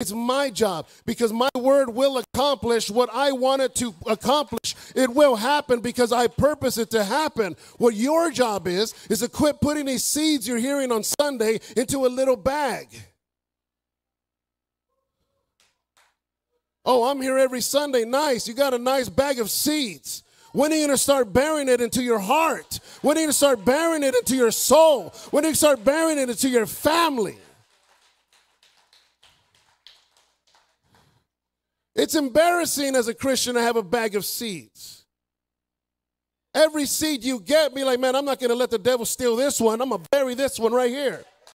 It's my job because my word will accomplish what I want it to accomplish. It will happen because I purpose it to happen. What your job is, is to quit putting these seeds you're hearing on Sunday into a little bag. Oh, I'm here every Sunday. Nice. You got a nice bag of seeds. When are you going to start bearing it into your heart? When are you going to start bearing it into your soul? When are you going to start bearing it into your family? It's embarrassing as a Christian to have a bag of seeds. Every seed you get, be like, man, I'm not going to let the devil steal this one. I'm going to bury this one right here.